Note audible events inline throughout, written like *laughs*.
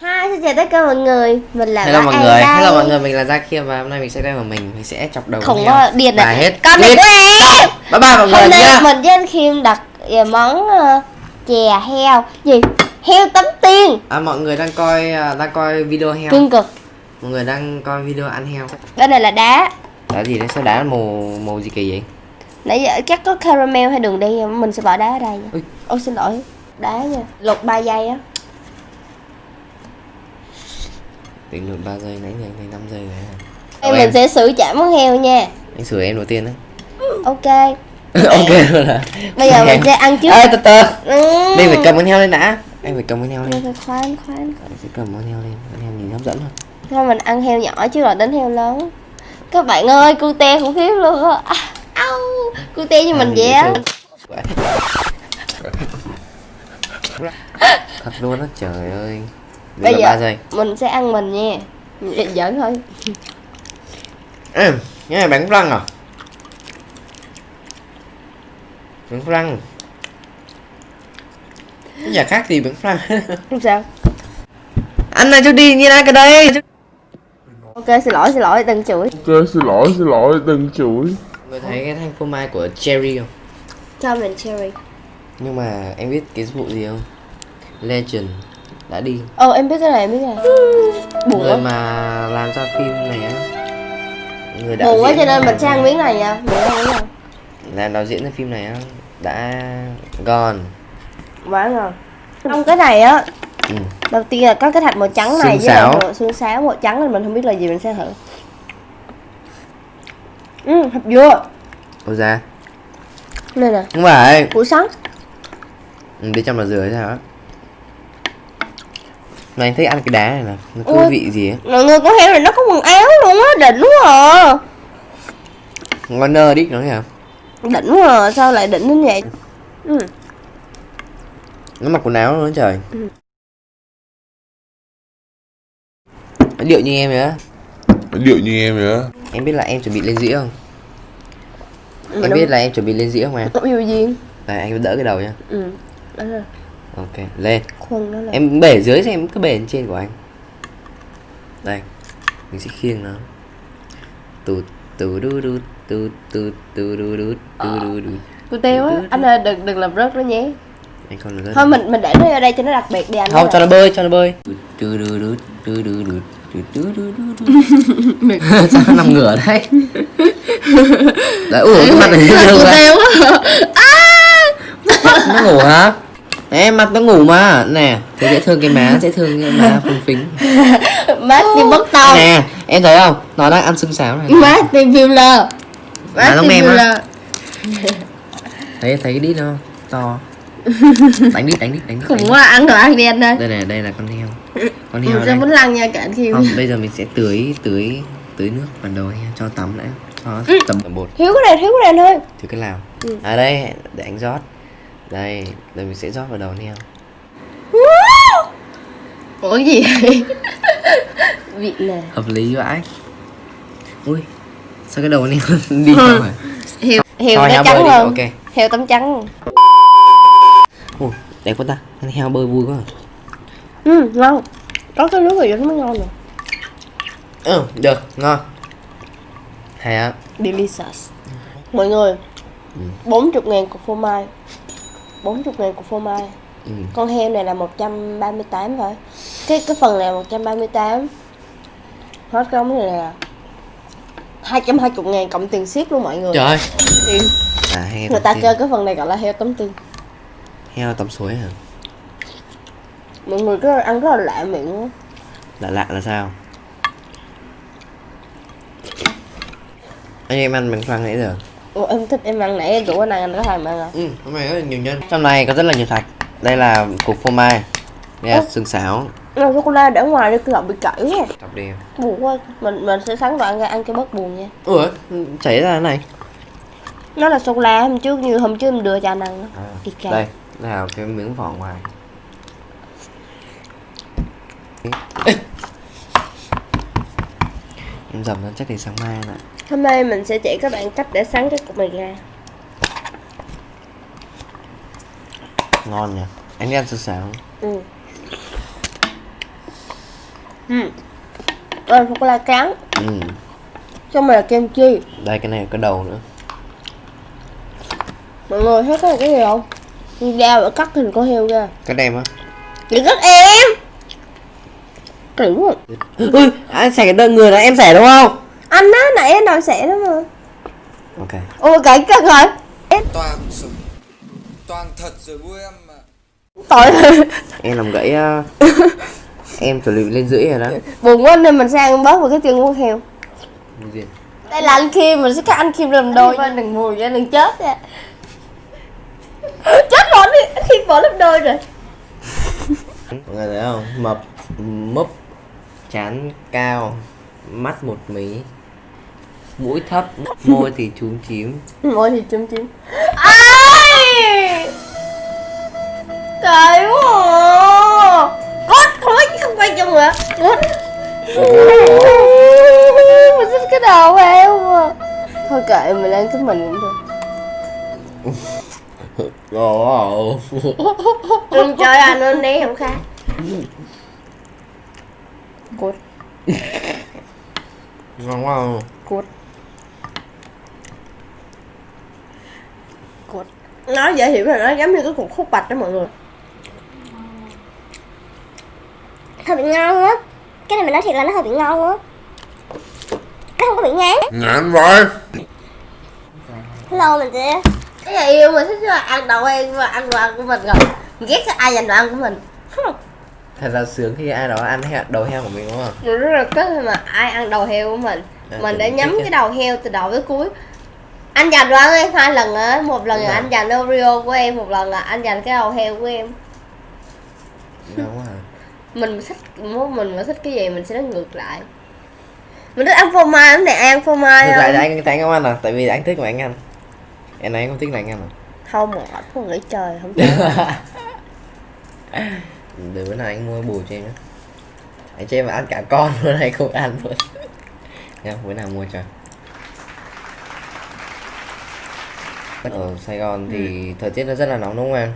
Hi, xin chào tất cả mọi người. Mình là Hello mọi người, đây. hello mọi người, mình là Gia Khiêm và hôm nay mình sẽ đem của mình Mình sẽ chọc đầu Khủng điên Và này hết Con này của em. Bye bye mọi người Hôm nay nhá mình với anh Khiêm đặt ờ, món ờ, chè heo. Gì? Heo tấm tiên à, Mọi người đang coi à, đang coi video heo. Cưng cực Mọi người đang coi video ăn heo. Bên này là đá. Đá gì đấy, sao đá màu màu gì kỳ vậy? Nãy giờ chắc có caramel hay đường nhưng Mình sẽ bỏ đá ở đây nha. Ui. Ôi xin lỗi. Đá nha. Lục 3 giây á Tính lượt 3 giây, nãy giờ anh thấy 5 giây rồi hả? Em mình sẽ xử chả món heo nha. Anh sửa em đầu tiên đấy. Ok. *laughs* Ok luôn à Bây giờ mình sẽ ăn trước. Ê, từ từ. Ừ. Mình phải cầm con heo lên đã. Anh phải cầm con heo lên. Mình khoan khoan. Anh sẽ cầm con heo lên, con heo nhìn hấp dẫn hơn Thôi mình ăn heo nhỏ chứ là đến heo lớn. Các bạn ơi, cute khủng khiếp luôn á. À, Au, cute như mình À, vậy dễ á. *laughs* Thật luôn á, trời ơi Bây Bây giờ 3 giây. Mình sẽ ăn mình nha. Giỡn thôi. Ừ, cái này bánh răng à? Bánh răng. Cái nhà khác gì bánh răng. *laughs* Không sao. Ăn này cho đi, nhìn ai cái đây. Ok, xin lỗi, xin lỗi, đừng chửi. Ok, xin lỗi, xin lỗi, đừng chửi. Người thấy cái thanh phô mai của Cherry không? Cho mình cherry. Nhưng mà em biết cái vụ gì không? Legend đã đi. Ồ, em biết cái này, em biết cái này. Buồn Người quá. mà làm ra phim này á Người đạo Buồn quá cho nên sẽ ăn miếng này nha. Buồn quá, này Là đạo diễn ra phim này á Đã gone. Quá rồi. Trong cái này á ừ. Đầu tiên là có cái thạch màu trắng này Xương với lại xương sáo màu trắng nên mình không biết là gì mình sẽ thử. Ừ, hấp dừa. Ôi ra Đây nè, Không phải. Củ sắn. Ừ, Bên trong là dừa hay sao á Mà anh thấy ăn cái đá này nè Nó có Ôi. vị gì á Mọi người con heo này nó có quần áo luôn á, đỉnh quá à Ngon nơ đi nói hả Đỉnh quá à, sao lại đỉnh đến vậy ừ. Nó mặc quần áo luôn trời Ừ. Nó điệu như em vậy á Điệu như em vậy á. Em biết là em chuẩn bị lên dĩa không? Ừ, Em đúng. biết là em chuẩn bị lên dĩa không em? Có yêu duyên Đây anh đỡ cái đầu nha Ừ, đó là Ok lên. Khuôn đó là Em bể dưới xem cứ bể lên trên của anh. Đây Mình sẽ khiêng nó. Tụt tù đu đu tụt tụt tù đu đu tù đu đu Cô teo á, anh ơi đừng đừng làm rớt nó nhé. Anh còn là rất Thôi mình mình để nó ở đây cho nó đặc biệt đi anh Không cho nó bơi cho nó bơi. Tù đu đu tù đu đu tù đu đu đu đu Sao nó nằm ngửa đấy Đấy ủa cái mặt này ra teo á Nó ngủ hả? Em mặt nó ngủ mà. Nè Thấy dễ thương cái má dễ thương cái má *laughs* phùng phính. Mát tim bất to Nè em thấy không? Nó đang ăn xương sáo này. Mát tim filler Má em á. filler thấy thấy nó không? to. *laughs* Đánh đít đánh đít đánh đít Khủng quá, ăn rồi ăn đi ơi đít. đây này đây là con heo. Con heo Mình sẽ đây muốn lăn nha cả Khiêu không bây giờ mình sẽ tưới tưới tưới nước vào đầu heo cho tắm đã. Cho tầm bột Thiếu cái này, thiếu cái này thôi. Thì cái nào. Ừ. à đây để anh rót đây rồi mình sẽ rót vào đầu heo Ủa cái gì vậy? *laughs* Vị nè. Hợp lý vãi ui sao cái đầu *laughs* heo đi Ừ. không à Heo, nó heo trắng hơn. ok. Heo tấm trắng. Ui, đẹp quá ta. Con heo bơi vui quá. À. Ừ, ngon. Có cái nước rồi mới ngon nè ừ được ngon. Hay á. Delicious. Mọi người Ừ. 40 ngàn cục phô mai 40 ngàn cục phô mai. Ừ. Con heo này là 138 phải Cái cái phần này là 138 Hết cái này là 220 ngàn cộng tiền ship luôn mọi người. Trời. Ơi Tiền. à heo Người ta tiên. kêu cái phần này gọi là heo tấm tiên heo tắm suối hả? Mọi người là ăn rất là lạ miệng lạ lạ là sao? Anh em ăn bánh răng nãy giờ Ủa, em thích em ăn nãy em rủ anh ăn anh có thèm ăn à ừ hôm nay rất là nhiều nhân. Trong này có rất là nhiều thạch. Đây là cục phô mai. Đây là Ơ. xương sô cô la để ngoài đi cứ bị chảy quá chọc đều Buồn quá Mình mình sẽ sắn vào ăn, ăn cho bớt buồn nha. Ủa chảy ra cái này. Nó là sô cô la hôm trước như hôm trước em đưa cho anh ăn à, đây. Đây là cái miếng vỏ ngoài. Em dầm nó chắc thì sáng mai nè Hôm nay mình sẽ chỉ các bạn cách để sắn cái cục này ra. Ngon nhỉ? Anh đi ăn sáo không? Ừ. Ừ. Đây là la trắng ừ. xong rồi là kem chi. Đây cái này có đầu nữa. Mọi người thấy cái này cái gì không? Dao ở cắt hình con heo ra. Cái đem á. Đừng cắt em. Kiểu rồi. ui anh xẻ cái đơn người đó em xẻ đúng không anh á nãy anh đòi xẻ đó mà. Ok. Ôi cãi cắt rồi. Em toàn sống toàn thật rồi vui em mà. Tội em làm gãy uh, *laughs* em chuẩn bị lên rưỡi rồi đó. Buồn quá nên mình sang bớt vào cái chân con heo. Đây là anh Kim mình sẽ cắt anh Kim làm đôi. Bên đừng mùi ra đừng chết. Nha chết rồi đi anh Kim bỏ lớp đôi rồi. Mọi người thấy không? Mập mấp chán cao mắt một mí mũi thấp môi thì chúm chím. *laughs* Ngồi thì chim chim ai! Trời quá cốt thôi chứ không quay chung hả? Cốt mình thích cái đầu heo mà. Thôi kệ mình ăn cái mình cũng được. Ồ. đừng chơi anh lên đi không khác. Cốt ngon quá không? Cốt cốt nói dễ hiểu là nó giống như cái cục khúc bạch đó mọi người. Hơi bị ngon á. Cái này mình nói thiệt là nó hơi bị ngon á. Nó không có bị ngán. Ngán vậy hello mình sẽ cái này yêu mình thích là ăn đầu em và ăn đồ ăn của mình rồi. Mình ghét cái ai giành đồ ăn của mình. Thật là sướng khi ai đó ăn heo đầu heo của mình đúng không? Mình rất là tức khi mà ai ăn đầu heo của mình. À, mình đã nhắm cái đầu heo từ đầu tới cuối anh giành ăn em hai lần á một lần là anh giành Oreo của em một lần là anh giành cái đầu heo của em. Đúng rồi mình mà thích muốn mình mà thích cái gì mình sẽ nói ngược lại. Mình thích ăn phô mai lắm nè ăn phô mai ngược lại thì anh anh không ăn à? Tại vì anh thích mà anh em này anh không thích là anh à. Không mà không nghĩ trời không chơi. *laughs* Để bữa nào anh mua bù cho em nhé anh cho em ăn cả con luôn hay không ăn luôn. Nha bữa nào mua cho ở Sài Gòn thì thời tiết nó rất là nóng đúng không em?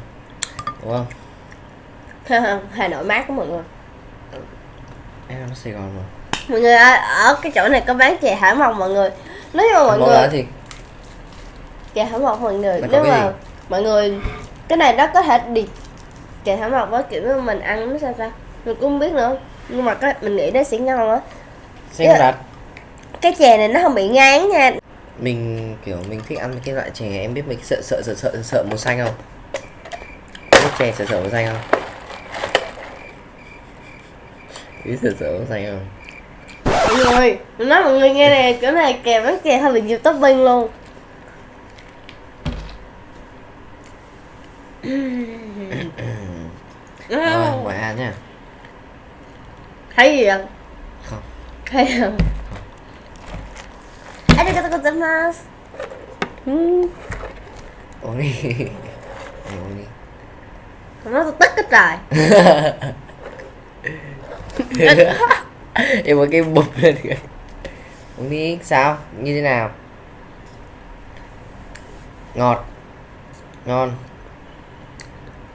Đúng không? Hà Nội mát của mọi người. Em ở Sài Gòn mà. Mọi người ơi ở cái chỗ này có bán chè thảo mộc mọi người. Nếu mà mọi người thì chè thảo mộc mọi người có nếu mà gì? mọi người cái này nó có thể đi chè thảo mộc với kiểu như mình ăn nó sao sao mình cũng không biết nữa. Nhưng mà cái mình nghĩ nó sẽ ngon á. Yeah. đặt cái chè này nó không bị ngán nha mình kiểu mình thích ăn cái loại chè em biết mình sợ sợ sợ sợ sợ màu xanh không? Biết chè sợ sợ màu xanh không? Biết sợ sợ màu xanh không? Mọi người mình nói mọi người nghe nè cái này kèm với chè hơi bị nhiều topping luôn rồi ngoài ăn nha thấy gì không không. Thấy không arigatou gozaimasu Ừ, uống đi Này, uống đi nó tôi tức cái trời em có cái bụp lên kìa uống đi sao? Như thế nào? Ngọt. Ngon.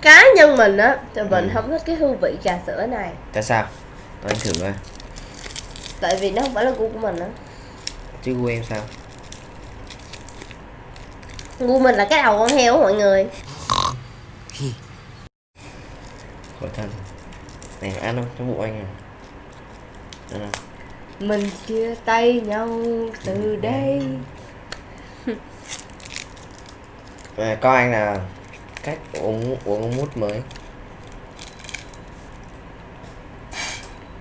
Cá nhân mình á thì mình Ừ. không thích cái hương vị trà sữa này. Tại sao? Anh thử coi. Tại vì nó không phải là gu của mình á chứ gu em sao? Gu mình là cái đầu con heo á mọi người. Khổ thân này ăn không? Trong bụng anh à. Ăn không mình chia tay nhau từ đây. À, coi anh là cách uống uống ống mút mới.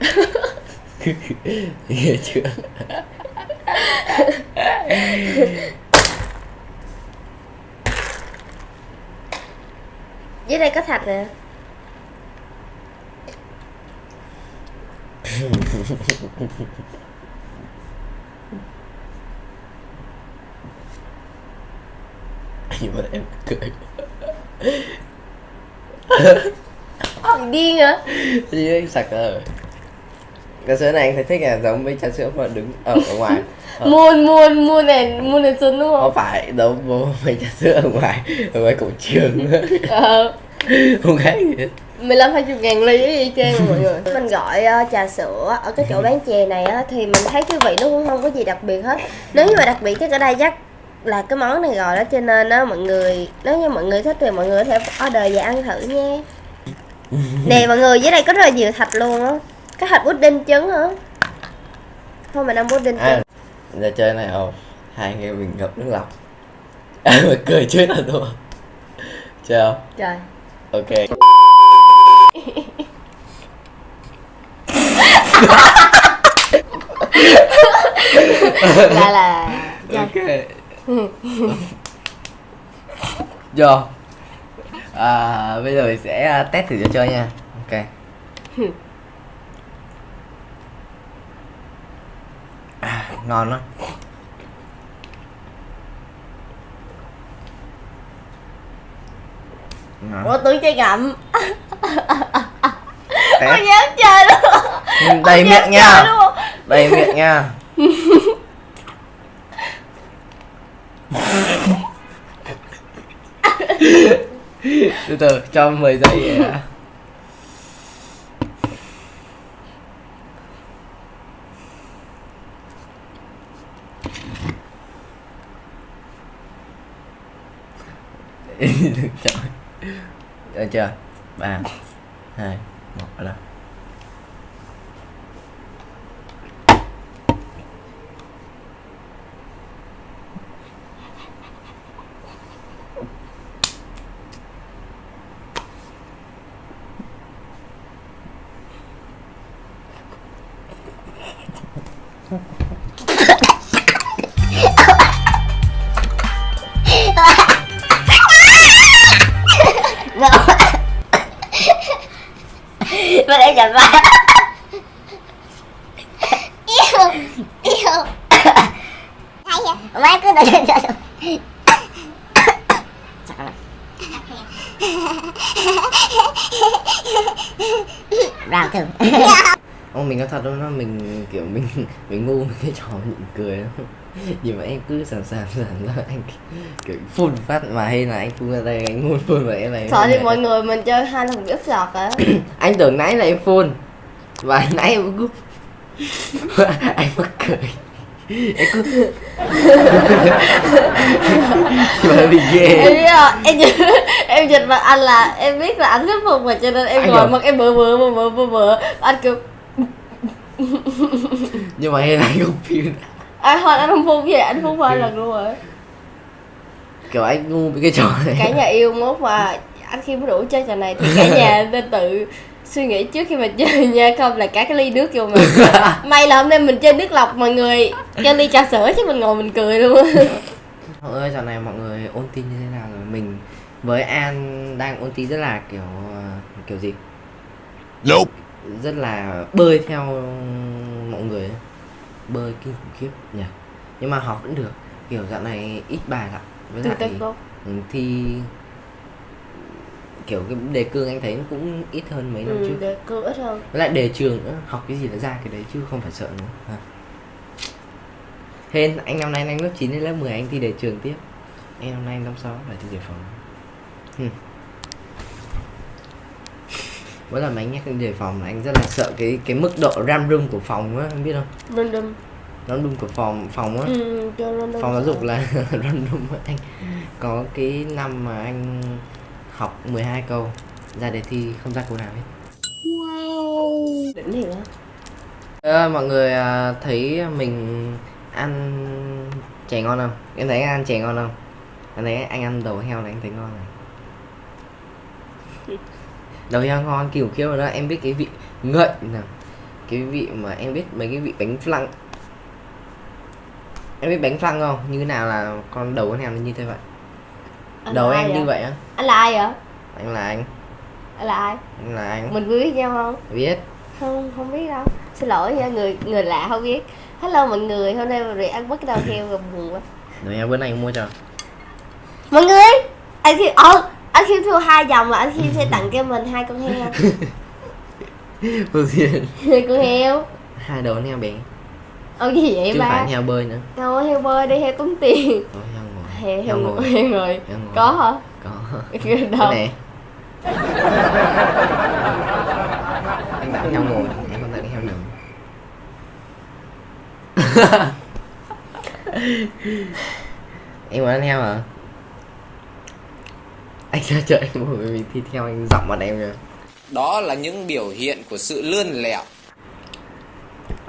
*laughs* *laughs* Hiểu chưa dưới đây có thạch nè. Nhưng mà em cười. Gì điên hả? Gì đấy sặc rồi cái sữa này anh thấy thích là giống với trà sữa mà đứng ở, ở ngoài. Ờ. muôn muôn muôn này muôn này xuân đúng không? Không phải đâu vô mấy trà sữa ở ngoài. Ở ngoài cổng trường. *laughs* Ờ. *laughs* Không khác gì hết. 15 20 ngàn ly y chang mọi người. *laughs* Mình gọi ờ, trà sữa ở cái chỗ bán chè này á Thì mình thấy cái vị nó cũng không có gì đặc biệt hết. Nếu như mà đặc biệt chắc ở đây chắc là cái món này rồi đó Cho nên á mọi người Nếu như mọi người thích thì mọi người có thể order và ăn thử nha. Nè mọi người dưới đây có rất là nhiều thạch luôn á Cái thạch pudding trứng hả? Thôi mình ăn pudding trứng. À, giờ chơi này không hai anh em mình ngập nước lọc. À, *laughs* mà cười chết là thua chơi không? Trời. Ok. Là là *laughs* ok. Vô. À, Bây giờ mình sẽ à, test thử cho chơi nha. Ok *laughs* à, Ngon lắm Ngon. Ủa tưởng chơi ngậm Test. Không dám chơi luôn Ừ, Đầy miệng nha. Đầy miệng nha *laughs* từ từ cho 10 giây vậy đã. Đừng chọi Được chưa? 3 Chặt ba Yêu Yêu. Hay vậy? Cứ đợi đợi đợi Round two Ông mình nói thật luôn đó, mình kiểu mình *laughs* mình ngu với cái trò nhịn cười lắm *laughs* Nhưng mà em cứ sẵn sàng sẵn ra anh kiểu phun phát mà hay là anh phun ra đây anh ngu phun em này. Sợ thì mọi người mình chơi hai lần ghép sọt á. *coughs* Anh tưởng nãy là em phun Và nãy em cứ *laughs* Anh mắc cười. Em cứ bị em ghê biết rồi em em dịch mặt anh là em biết là anh khắc phục mà cho nên em ngồi rồi. mặt em bự bự bự bự bự bự anh kêu *laughs* Nhưng mà hay là anh không phun anh thôi anh không phun vậy anh phun hai lần luôn rồi Kiểu anh ngu với cái trò này cả nhà yêu mốt mà anh khi mới đủ chơi trò này thì cả nhà *laughs* nên tự suy nghĩ trước khi mà chơi nha không là cả cái ly nước vô mà *laughs* may là hôm nay mình chơi nước lọc mọi người cho ly trà sữa chứ mình ngồi mình cười luôn Mọi ơi, dạo này mọi người ôn thi như thế nào rồi? Mình với An đang ôn thi rất là kiểu ờ, kiểu gì? Nope. Rất là bơi theo mọi người ấy. Bơi kinh khủng khiếp nhỉ. Nhưng mà học vẫn được. Kiểu dạo này ít bài lại. Với lại thi kiểu cái đề cương anh thấy nó cũng ít hơn mấy năm ừ, trước. để cương ít hơn Với lại đề trường nữa, học cái gì là ra cái đấy chứ không phải sợ nữa. Ha. Hên, anh năm nay anh lớp 9 đến lớp 10 anh thi đề trường tiếp. Em năm nay anh năm 6 phải thi đề phòng. Hừm. Mỗi lần mà anh nhắc đến đề phòng là anh rất là sợ cái cái mức độ ram room của phòng á, anh biết không? random Ram room của phòng phòng á. ừ, random Phòng giáo dục là *laughs* á. anh có cái năm mà anh học 12 câu ra đề thi không ra câu nào hết. đỉnh thiệt á Ờ, mọi người à, thấy mình ăn chè ngon không? Em thấy anh ăn chè ngon không? Em thấy anh ăn đầu heo này anh thấy ngon này. Đầu heo ngon kiểu kia mà đó em biết cái vị ngậy nào. Cái vị mà em biết mấy cái vị bánh flan. Em biết bánh flan không? Như thế nào là con đầu con heo nó như thế vậy? Anh đầu em như vậy? vậy á. anh là ai vậy Anh là anh, anh là ai anh là anh. mình biết nhau không Biết. không không biết đâu xin lỗi nha người người lạ không biết hello mọi người hôm nay rồi ăn cái đầu heo rồi buồn quá heo bữa nay mua cho. mọi người anh khi ờ anh khi thua hai vòng là anh khi sẽ tặng cho mình hai con heo. *laughs* Hai con heo. Hai con heo bé. ông gì vậy Chứ ba? phải heo bơi nữa. đâu heo bơi đi heo tốn tiền. Heo ngồi. heo heo ngồi. heo ngồi. Có hả? Có. *laughs* Cái cái đâu này. Em tặng heo ngồi. Em không tặng heo nằm *laughs* em muốn ăn heo hả anh cho chờ em một mình thi theo anh giọng mặt em kìa Đó là những biểu hiện của sự lươn lẹo.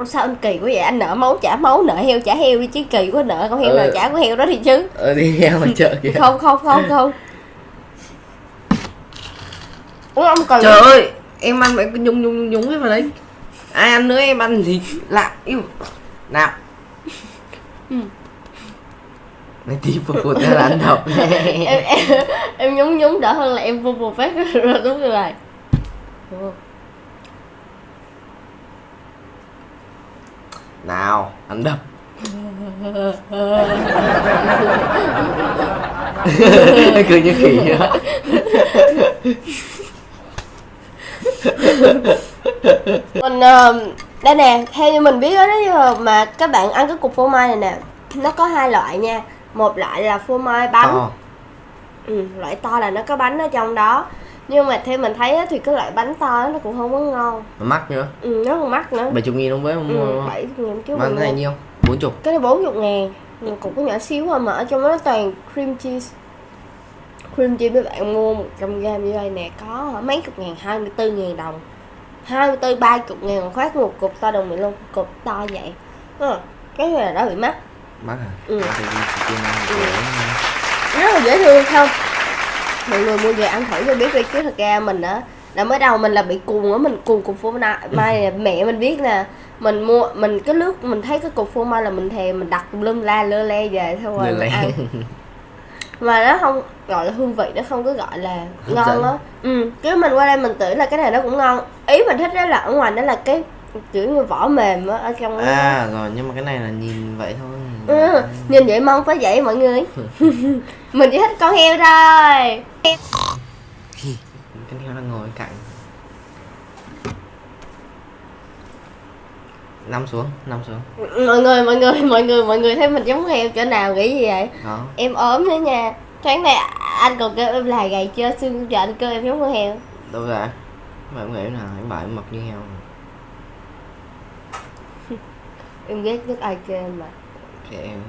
Sao anh kỳ quá vậy? Anh nợ máu trả máu nợ heo trả heo đi chứ kỳ quá nợ con heo Ừ. nào trả con heo đó thì chứ. Ờ đi heo ngoài chợ kìa. *laughs* Không không không không. Ủa ông còn trời ơi em ăn vậy cứ nhung nhung nhung hết vào đấy. Ai ăn nữa em ăn gì? Lạ yêu. Nào Mày tí phục vụ ra là ăn độc *laughs* em, em, em nhúng nhúng đỡ hơn là em vô bù phát rồi đúng rồi nào ăn đập. *laughs* Cười như khỉ đó mình ờ, đây nè theo như mình biết đó nếu như mà các bạn ăn cái cục phô mai này nè nó có hai loại nha một loại là phô mai bánh. To ừ, loại to là nó có bánh ở trong đó. Nhưng mà theo mình thấy thì cái loại bánh to nó cũng không có ngon. Mà mắc nữa. Ừ, nó còn mắc nữa. Bảy chục nghìn không với không ừ, đúng không bảy nghìn chứ mình cái này nhiêu? Bốn chục. Cái này bốn chục ngàn. Ừ, cũng có nhỏ xíu thôi mà ở trong đó nó toàn cream cheese. Cream cheese mấy bạn mua 100 gram như đây nè có mấy chục ngàn 24 ngàn đồng. 24 30 ngàn phát một cục to đồng mình luôn cục to vậy. Ừ. cái này đã bị mắc. Mắc à Ừ. Tiên ăn Ừ. dễ. rất là dễ thương không? Mọi người mua về ăn thử cho biết đi chứ thật ra mình á là mới đầu mình là bị cuồng á mình cuồng cục phô mai mai mẹ mình biết nè. Mình mua mình cái lúc mình thấy cái cục phô mai là mình thèm mình đặt lum la lơ le về thôi rồi mình ăn. Mà nó không gọi là hương vị nó không có gọi là ngon á. Ừ cái mình qua đây mình tưởng là cái này nó cũng ngon. Ý mình thích đó là ở ngoài đó là cái kiểu như vỏ mềm á ở trong đó à rồi nhưng mà cái này là nhìn vậy thôi. Ừ, nhìn vậy mong phải vậy mọi người. *laughs* Mình chỉ thích con heo thôi. Cái heo đang ngồi cạnh. Nằm xuống nằm xuống. Mọi người mọi người mọi người mọi người thấy mình giống heo chỗ nào nghĩ gì vậy? Đó. Em ốm nữa nha. Tháng này anh còn kêu em là gầy chưa? Xương giờ anh kêu em giống con heo. Đâu ra. Mà em nghĩ nào em em mập như heo *laughs* em ghét nhất ai kêu em mà. Thì em.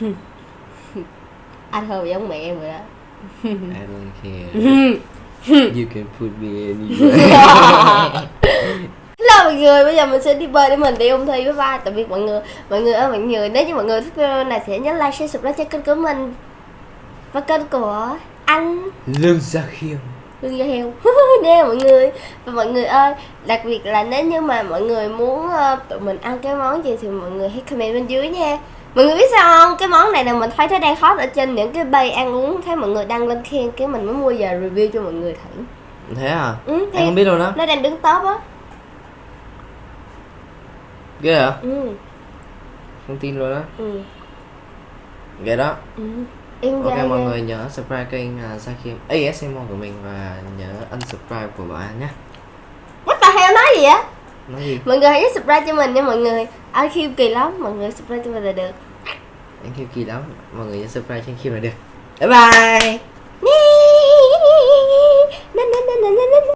*laughs* Anh hơi giống mẹ em rồi đó. I don't care. *laughs* You can put me anywhere. Hello mọi người, bây giờ mình sẽ đi bơi để mình đi ôn thi với ba. Tạm biệt mọi người Mọi người ơi mọi người, nếu như mọi người thích video này thì nhớ like, share, subscribe cho kênh của mình. Và kênh của anh. Lương gia khiêm lương da heo. *laughs* Nha mọi người. Và mọi người ơi đặc biệt là nếu như mà mọi người muốn ờ, tụi mình ăn cái món gì thì mọi người hãy comment bên dưới nha. Mọi người biết sao không? Cái món này là mình thấy nó đang hot ở trên những cái bay ăn uống thấy mọi người đăng lên khen cái mình mới mua về review cho mọi người thử. Thế à? Ừ, em thì không biết luôn đó nó đang đứng top á. Ghê hả ừ, không tin luôn đó ừ, ghê đó. Ừ. em ok mọi người nhớ subscribe kênh uh, Sa Khiêm ASMR của mình và nhớ unsubscribe của bảo an nhé. What the hell nói gì á nói gì? Mọi người hãy nhớ subscribe cho mình nha mọi người. Ai khiêm kỳ lắm mọi người subscribe cho mình là được. Anh khiêm kỳ lắm mọi người nhớ subscribe cho anh khiêm là được. Bye bye *laughs*